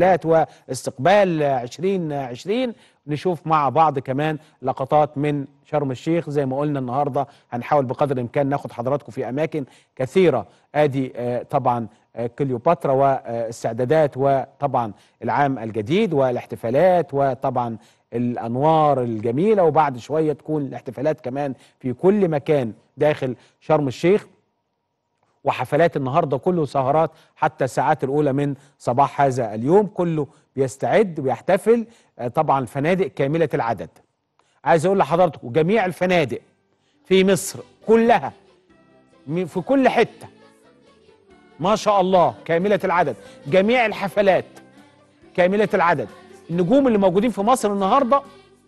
الاحتفالات واستقبال 2020 نشوف مع بعض كمان لقطات من شرم الشيخ. زي ما قلنا النهارده هنحاول بقدر الإمكان ناخد حضراتكم في أماكن كثيرة. آدي آه، طبعا آه، كليوباترا واستعدادات وطبعا العام الجديد والاحتفالات وطبعا الأنوار الجميلة. وبعد شوية تكون الاحتفالات كمان في كل مكان داخل شرم الشيخ. وحفلات النهارده كله سهرات حتى الساعات الأولى من صباح هذا اليوم كله بيستعد ويحتفل آه، طبعا الفنادق كاملة العدد. عايز أقول لحضراتكم جميع الفنادق في مصر كلها في كل حتة ما شاء الله كاملة العدد. جميع الحفلات كاملة العدد. النجوم اللي موجودين في مصر النهارده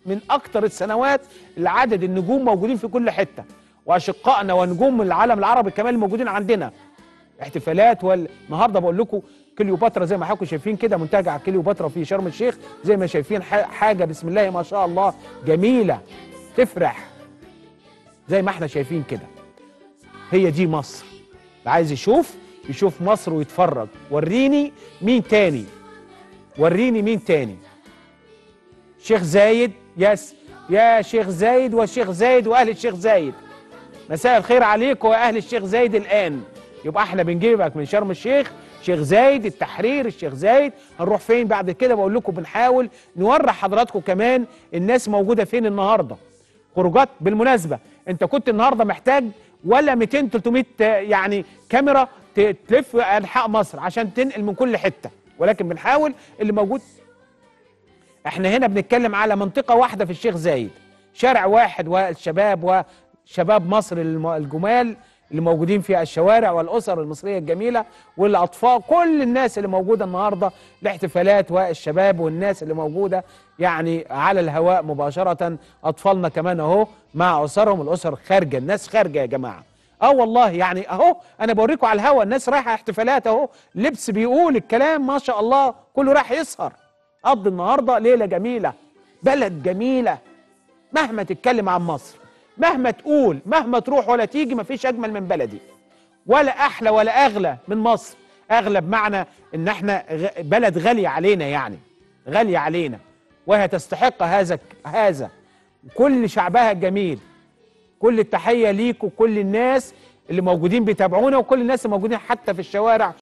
من أكتر السنوات العدد النجوم موجودين في كل حتة. وأشقائنا ونجوم العالم العربي كمان الموجودين عندنا. احتفالات والنهارده بقول لكم كليوباترا زي ما حضراتكم شايفين كده منتجع كليوباترا في شرم الشيخ زي ما شايفين حاجة بسم الله ما شاء الله جميلة تفرح. زي ما إحنا شايفين كده. هي دي مصر. اللي عايز يشوف يشوف مصر ويتفرج. وريني مين تاني. وريني مين تاني. شيخ زايد يس يا شيخ زايد والشيخ زايد وأهل الشيخ زايد. مساء الخير عليكم يا أهل الشيخ زايد الآن. يبقى إحنا بنجيبك من شرم الشيخ شيخ زايد التحرير الشيخ زايد. هنروح فين بعد كده؟ بقول لكم بنحاول نوري حضراتكم كمان الناس موجودة فين النهارده. خروجات بالمناسبة انت كنت النهارده محتاج ولا 200 300 يعني كاميرا تلف أنحاء مصر عشان تنقل من كل حتة. ولكن بنحاول اللي موجود. إحنا هنا بنتكلم على منطقة واحدة في الشيخ زايد. شارع واحد والشباب وشباب مصر الجمال اللي موجودين في الشوارع والأسر المصرية الجميلة والأطفال كل الناس اللي موجودة النهاردة الاحتفالات والشباب والناس اللي موجودة يعني على الهواء مباشرة. أطفالنا كمان أهو مع أسرهم الأسر خارجة الناس خارجة يا جماعة. آه والله يعني أهو أنا بوريكم على الهوا الناس رايحة احتفالات أهو لبس بيقول الكلام ما شاء الله كله راح يسهر. قضي النهارده ليلة جميلة بلد جميلة مهما تتكلم عن مصر. مهما تقول مهما تروح ولا تيجي مفيش أجمل من بلدي. ولا أحلى ولا أغلى من مصر. أغلى بمعنى إن إحنا غ- بلد غاليه علينا يعني غاليه علينا. وهي تستحق هذا هذا. كل شعبها الجميل كل التحية ليك وكل الناس اللي موجودين بيتابعونا وكل الناس اللي موجودين حتى في الشوارع